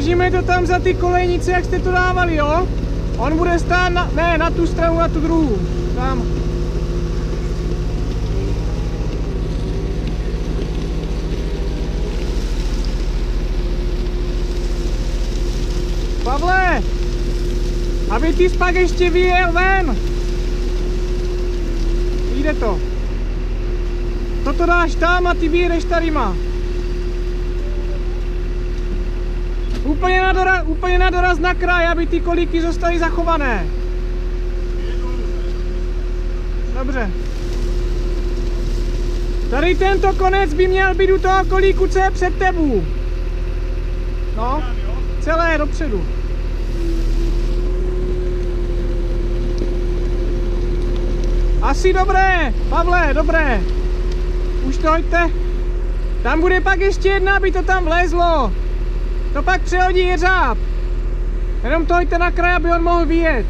Držíme to tam za ty kolejnice, jak jste to dávali, jo? On bude stát na, ne, na tu stranu, na tu druhou. Tam. Pavle! Aby ty pak ještě vyjel ven! Jde to. Toto dáš tam a ty vyjedeš tadyma. Úplně na, doraz, úplně na doraz na kraj, aby ty kolíky zůstaly zachované. Dobře. Tady tento konec by měl být u toho kolíku, co je před tebou. No, celé dopředu. Asi dobré, Pavle, dobré. Už to hoďte. Tam bude pak ještě jedna, aby to tam vlezlo. To pak přehodí jeřáb. Jenom to hoďte na kraj, aby on mohl vyjet.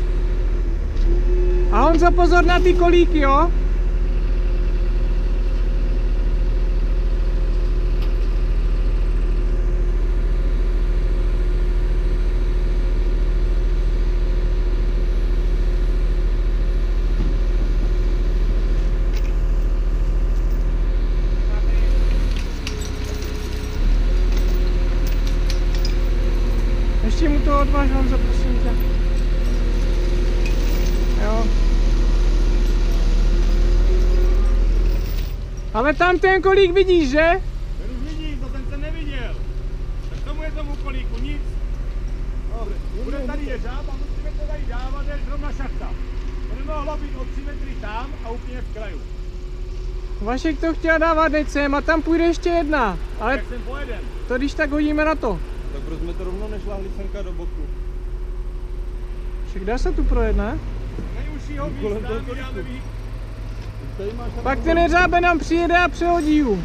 A Honzo pozor na ty kolíky, jo? Ještě mu to odváž, Honzo, prosím tě. Jo. Ale tam ten kolík vidíš, že? Ten už vidí, to ten se neviděl. Tak tomu je tomu kolíku nic. Dobře, bude tady jeřáb a musíme to tady dávat, je zrovna šachta. To nemohlo být o 3 metry tam a úplně v kraju. Vašek to chtěl dávat teď sem a tam půjde ještě jedna. Ale Jak sem pojedem? to když tak hodíme na to. Tak proč jsme to rovno nešláhli semka do boku? Však dá se tu projet, ne? Nejužšího místa, my dáme víc. Pak ten jeřábe nám přijede a přehodí ju.